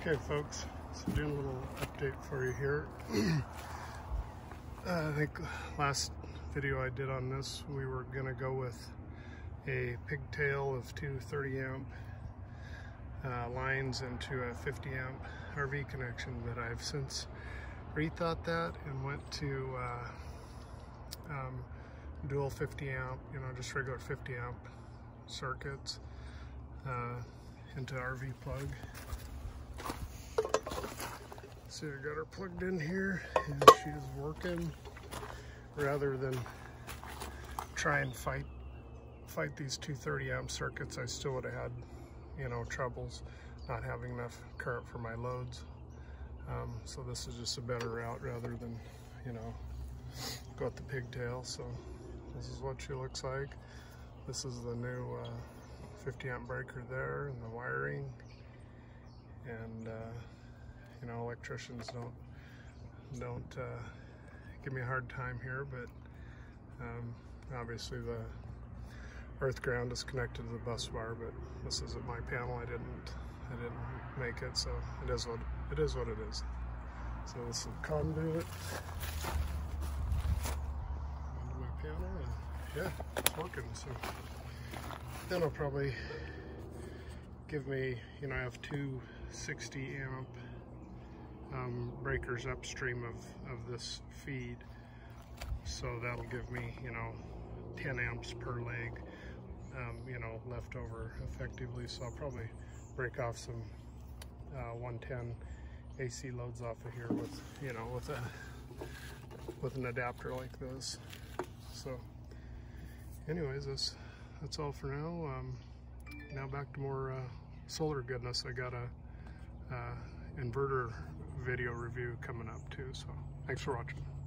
Okay folks, so doing a little update for you here. uh, I think last video I did on this, we were gonna go with a pigtail of two 30 amp uh, lines into a 50 amp RV connection, but I've since rethought that and went to uh, um, dual 50 amp, you know, just regular 50 amp circuits uh, into RV plug. See, I got her plugged in here and she's working rather than try and fight fight these 230 amp circuits. I still would have had, you know, troubles not having enough current for my loads. Um, so this is just a better route rather than, you know, go with the pigtail. So this is what she looks like. This is the new uh, 50 amp breaker there and the wiring. And uh, you know, electricians don't don't uh, give me a hard time here, but um, obviously the earth ground is connected to the bus bar, but this isn't my panel. I didn't I didn't make it, so it is what it is what it is. So this is conduit onto my panel, and yeah, it's working. So then I'll probably give me, you know, I have two 60 amp um, breakers upstream of, of this feed. So that'll give me, you know, 10 amps per leg, um, you know, left over effectively. So I'll probably break off some uh, 110 AC loads off of here with, you know, with a with an adapter like this. So anyways, that's, that's all for now. Um, now back to more uh, solar goodness. I got a uh, inverter video review coming up too. So thanks for watching.